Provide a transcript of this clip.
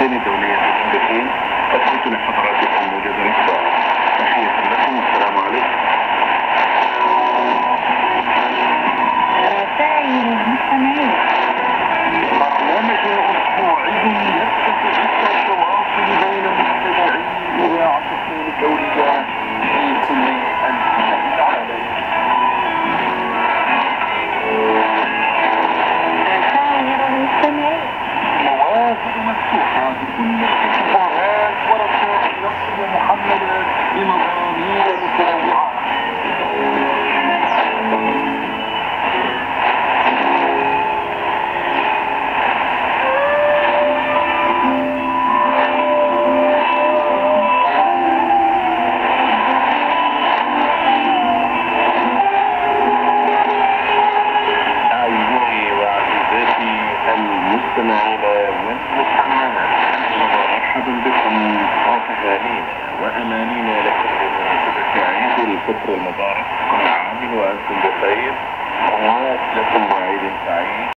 الثاني في بكين أدخلت لحضراتكم موجزا تحية لكم والسلام عليكم رسائل المستمعين برنامج أسبوعي يكتفي بالتواصل بين مستمعي إذاعة الصين المستمعين والمستمعات مرحبا بكم وأهالينا وأمانينا لكم بمناسبة عيد الفطر المبارك. كل عام وأنتم بخير. ولكم بعيد سعيد.